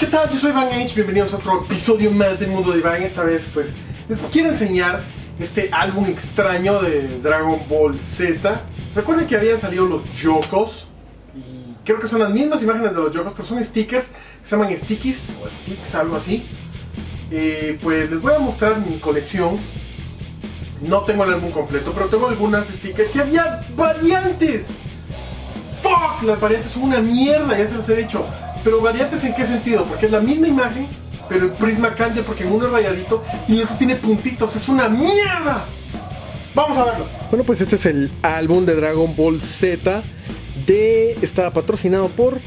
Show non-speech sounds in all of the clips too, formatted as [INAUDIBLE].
¿Qué tal? Yo soy Van H, bienvenidos a otro episodio más del mundo de Van. Esta vez pues les quiero enseñar este álbum extraño de Dragon Ball Z. Recuerden que habían salido los Yokos y creo que son las mismas imágenes de los Yokos, pero son stickers, se llaman stickies o sticks, algo así. Eh, pues les voy a mostrar mi colección. No tengo el álbum completo, pero tengo algunas stickers y había variantes. ¡Fuck! Las variantes son una mierda, ya se los he dicho. Pero variantes en qué sentido? Porque es la misma imagen, pero el prisma cambia porque uno es rayadito y el otro tiene puntitos. ¡Es una mierda! Vamos a verlo. Bueno, pues este es el álbum de Dragon Ball Z. De, está patrocinado por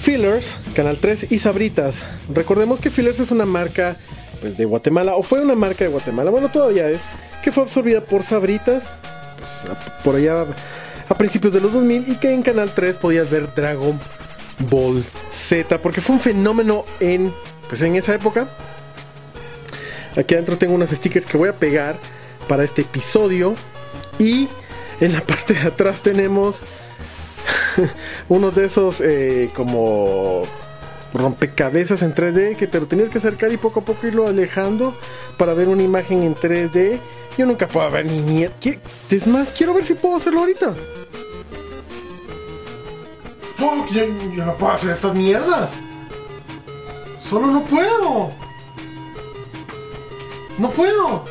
Fillers, Canal 3 y Sabritas. Recordemos que Fillers es una marca pues, de Guatemala, o fue una marca de Guatemala, bueno, todavía es, que fue absorbida por Sabritas, pues, por allá a principios de los 2000, y que en Canal 3 podías ver Dragon Ball Z, porque fue un fenómeno en, pues, en esa época. Aquí adentro tengo unos stickers que voy a pegar para este episodio, y en la parte de atrás tenemos [LAUGHS] uno de esos eh, como rompecabezas en 3D que te lo tenías que acercar y poco a poco irlo alejando para ver una imagen en 3D. Yo nunca puedo ver ni mierda. Es más, quiero ver si puedo hacerlo ahorita. Fuck, yo, no puedo hacer estas mierdas. Solo no puedo. No puedo.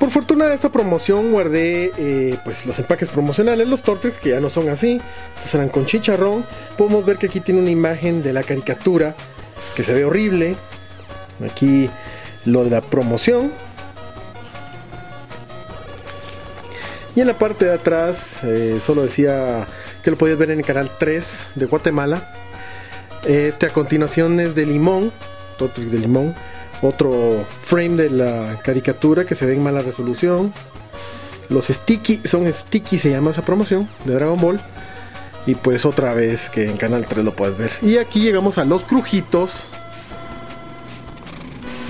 Por fortuna de esta promoción guardé eh, pues los empaques promocionales, los Tortrix que ya no son así, estos eran con chicharrón. Podemos ver que aquí tiene una imagen de la caricatura que se ve horrible. Aquí lo de la promoción. Y en la parte de atrás eh, solo decía que lo podías ver en el canal 3 de Guatemala. Este a continuación es de limón, Tortrix de limón otro frame de la caricatura que se ve en mala resolución. Los sticky, son sticky, se llama esa promoción de Dragon Ball. Y pues otra vez que en Canal 3 lo puedes ver. Y aquí llegamos a los crujitos.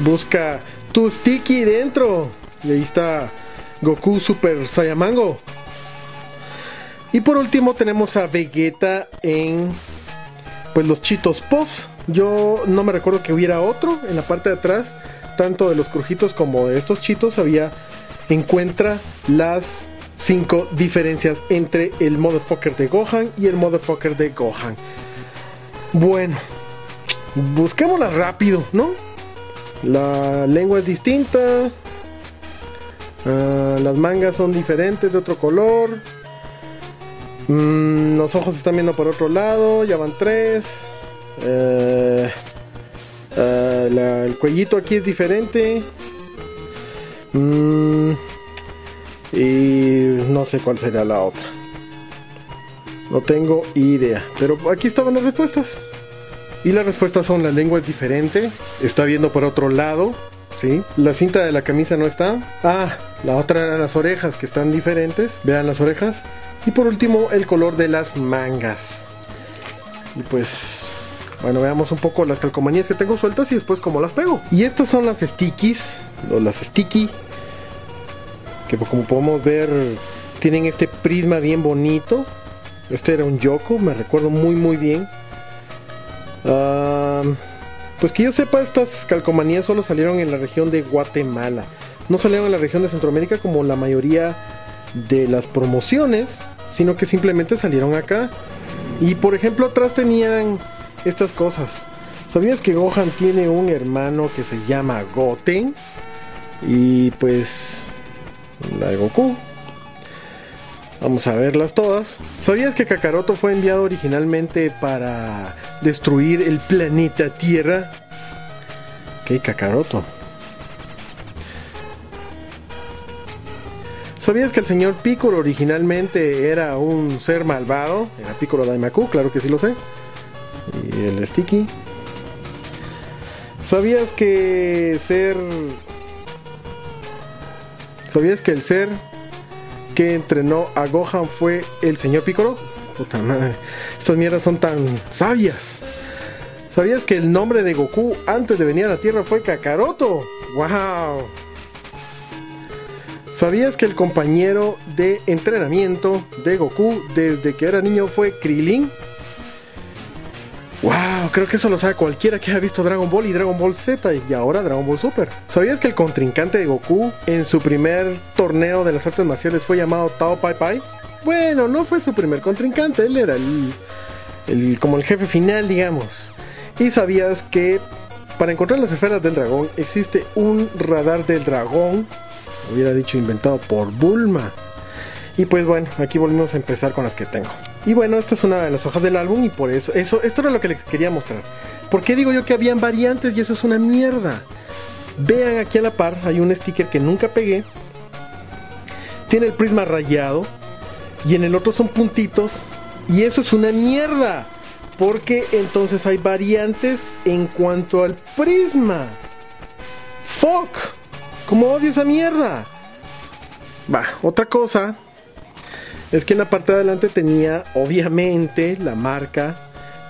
Busca tu sticky dentro. Y ahí está Goku Super Saiyamango. Y por último tenemos a Vegeta en pues los Chitos Puffs. Yo no me recuerdo que hubiera otro en la parte de atrás, tanto de los crujitos como de estos chitos había encuentra las cinco diferencias entre el motherfucker de Gohan y el motherfucker de Gohan. Bueno, busquémosla rápido, ¿no? La lengua es distinta. Ah, las mangas son diferentes de otro color. Mm, los ojos están viendo por otro lado. Ya van tres. Eh, eh, el cuellito aquí es diferente. Mm, y no sé cuál sería la otra. No tengo idea. Pero aquí estaban las respuestas. Y las respuestas son la lengua es diferente. Está viendo por otro lado. ¿Sí? La cinta de la camisa no está. Ah, la otra eran las orejas que están diferentes. Vean las orejas. Y por último el color de las mangas. Y pues bueno, veamos un poco las calcomanías que tengo sueltas y después cómo las pego. Y estas son las stickies, o las sticky, que como podemos ver tienen este prisma bien bonito. Este era un Yoko, me recuerdo muy muy bien. Pues que yo sepa, estas calcomanías solo salieron en la región de Guatemala. No salieron en la región de Centroamérica como la mayoría de las promociones, sino que simplemente salieron acá. Y por ejemplo atrás tenían estas cosas. ¿Sabías que Gohan tiene un hermano que se llama Goten? Y pues la de Goku. Vamos a verlas todas. ¿Sabías que Kakaroto fue enviado originalmente para destruir el planeta Tierra? ¿Qué Kakaroto? ¿Sabías que el señor Piccolo originalmente era un ser malvado? Era Piccolo Daimaku, claro que sí lo sé y el sticky. ¿Sabías que ser... ¿Sabías que el ser que entrenó a Gohan fue el señor Piccolo? Puta madre, estas mierdas son tan sabias. ¿Sabías que el nombre de Goku antes de venir a la Tierra fue Kakaroto? ¡Wow! ¿Sabías que el compañero de entrenamiento de Goku desde que era niño fue Krillin? Creo que eso lo sabe cualquiera que haya visto Dragon Ball y Dragon Ball Z y ahora Dragon Ball Super. ¿Sabías que el contrincante de Goku en su primer torneo de las artes marciales fue llamado Tao Pai Pai? Bueno, no fue su primer contrincante, él era el, como el jefe final, digamos. ¿Y sabías que para encontrar las esferas del dragón existe un radar del dragón? Hubiera dicho inventado por Bulma. Y pues bueno, aquí volvemos a empezar con las que tengo. Y bueno, esta es una de las hojas del álbum y por eso, eso, esto era lo que les quería mostrar. ¿Por qué digo yo que habían variantes y eso es una mierda? Vean aquí a la par, hay un sticker que nunca pegué. Tiene el prisma rayado y en el otro son puntitos y eso es una mierda. Porque entonces hay variantes en cuanto al prisma. Fuck. Como odio esa mierda. Va, otra cosa es que en la parte de adelante tenía obviamente la marca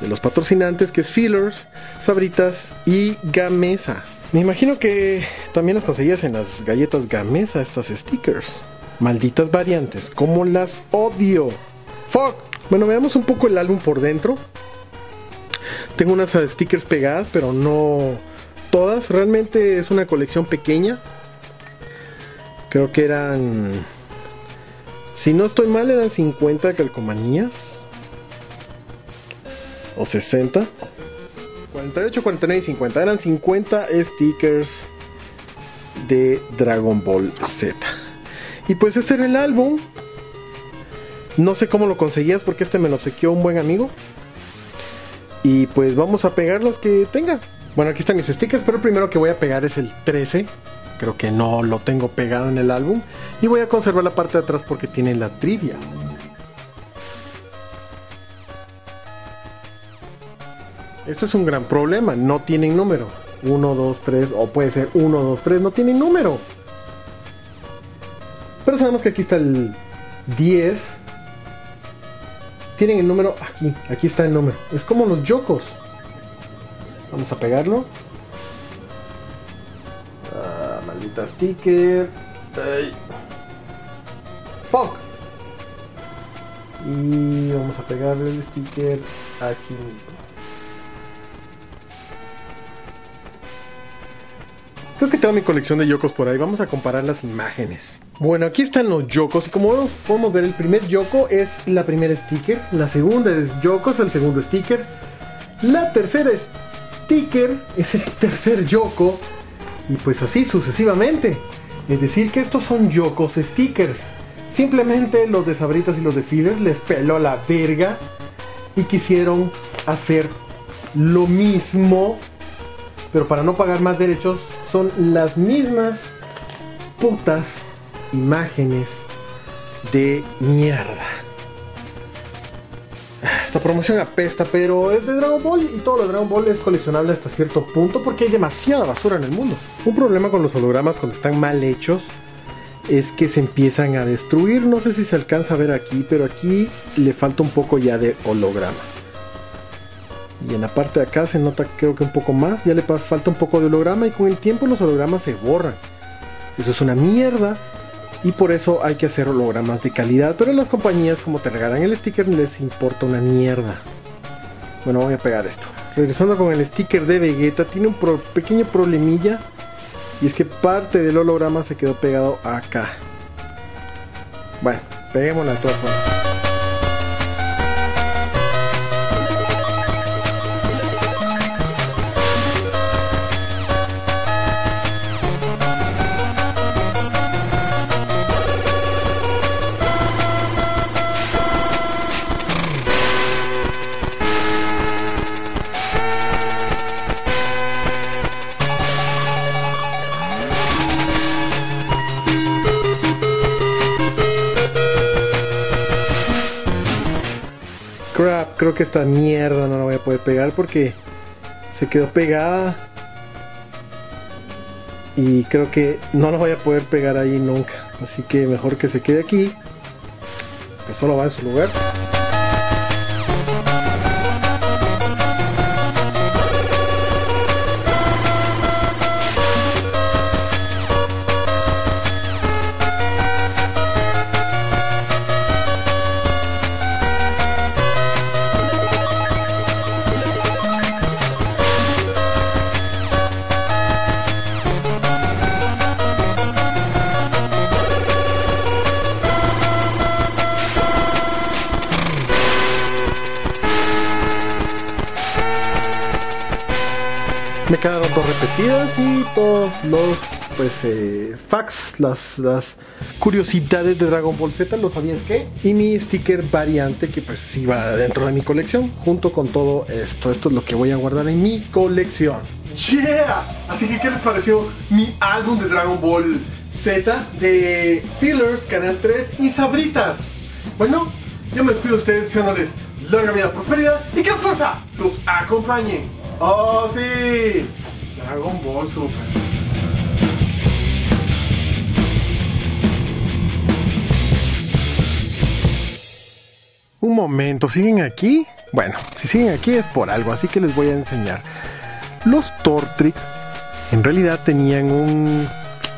de los patrocinantes que es Fillers, Sabritas y Gamesa. Me imagino que también las conseguías en las galletas Gamesa, estas stickers. Malditas variantes, como las odio. Fuck. Bueno, veamos un poco el álbum por dentro. Tengo unas stickers pegadas, pero no todas. Realmente es una colección pequeña. Creo que eran si no estoy mal, eran 50 calcomanías. O 60. 48, 49 y 50. Eran 50 stickers de Dragon Ball Z. Y pues este era el álbum. No sé cómo lo conseguías porque este me lo obsequió un buen amigo. Y pues vamos a pegar las que tenga. Bueno, aquí están mis stickers, pero el primero que voy a pegar es el 13 creo que no lo tengo pegado en el álbum. Y voy a conservar la parte de atrás porque tiene la trivia. Esto es un gran problema, no tienen número. 1, 2, 3, o puede ser 1, 2, 3, no tienen número. Pero sabemos que aquí está el 10. Tienen el número aquí, aquí está el número. Es como los yokos. Vamos a pegarlo. Sticker. Fuck. Y vamos a pegarle el sticker aquí mismo. Creo que tengo mi colección de yokos por ahí. Vamos a comparar las imágenes. Bueno, aquí están los yokos. Y como podemos ver, el primer yoko es la primera sticker. La segunda es yokos, el segundo sticker. La tercera sticker es el tercer yoko y pues así sucesivamente. Es decir, que estos son Yokos stickers. Simplemente los de Sabritas y los de Filler les peló la verga y quisieron hacer lo mismo, pero para no pagar más derechos, son las mismas putas imágenes de mierda. Esta promoción apesta, pero es de Dragon Ball y todo lo de Dragon Ball es coleccionable hasta cierto punto porque hay demasiada basura en el mundo. Un problema con los hologramas cuando están mal hechos es que se empiezan a destruir. No sé si se alcanza a ver aquí, pero aquí le falta un poco ya de holograma. Y en la parte de acá se nota creo que un poco más, ya le falta un poco de holograma y con el tiempo los hologramas se borran. Eso es una mierda y por eso hay que hacer hologramas de calidad. Pero las compañías como te regalan el sticker les importa una mierda. Bueno, voy a pegar esto. Regresando con el sticker de Vegeta, tiene un pequeño problemilla. Y es que parte del holograma se quedó pegado acá. Bueno, peguémosla de todas formas. Que esta mierda no la voy a poder pegar porque se quedó pegada. Y creo que no la voy a poder pegar ahí nunca. Así que mejor que se quede aquí. Que solo va en su lugar. Dos repetidas y todos los pues eh, facts, las, las curiosidades de Dragon Ball Z, ¿lo sabías qué? Y mi sticker variante que pues iba dentro de mi colección, junto con todo esto. Esto es lo que voy a guardar en mi colección. ¡Yeah! Así que, ¿qué les pareció mi álbum de Dragon Ball Z de Fillers, Canal 3 y Sabritas? Bueno, yo me despido de ustedes diciéndoles larga vida, prosperidad y que la fuerza los acompañe. ¡Oh, sí! Un momento, ¿siguen aquí? Bueno, si siguen aquí es por algo, así que les voy a enseñar. Los Tortrix en realidad tenían un,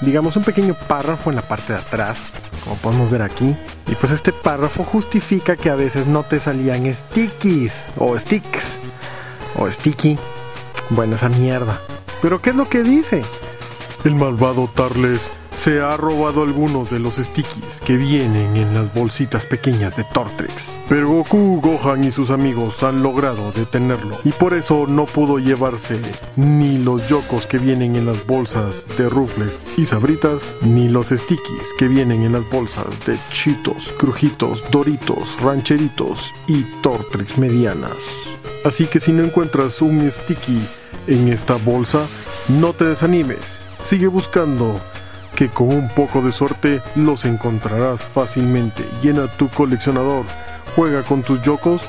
digamos, un pequeño párrafo en la parte de atrás, como podemos ver aquí. Y pues este párrafo justifica que a veces no te salían stickies o sticks o sticky. Bueno, esa mierda. Pero ¿qué es lo que dice? El malvado Tarles se ha robado algunos de los stickies que vienen en las bolsitas pequeñas de Tortrix. Pero Goku, Gohan y sus amigos han logrado detenerlo y por eso no pudo llevarse ni los yokos que vienen en las bolsas de rufles y sabritas, ni los stickies que vienen en las bolsas de chitos, crujitos, doritos, rancheritos y Tortrix medianas. Así que si no encuentras un sticky en esta bolsa, no te desanimes, sigue buscando que con un poco de suerte los encontrarás fácilmente. Llena tu coleccionador, juega con tus yokos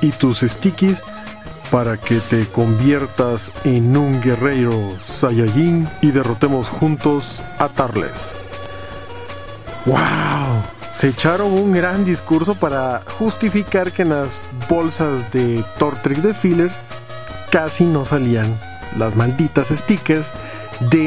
y tus stickies para que te conviertas en un guerrero Saiyajin y derrotemos juntos a Tarles. ¡Wow! Se echaron un gran discurso para justificar que en las bolsas de Tortrix de fillers casi no salían las malditas stickers de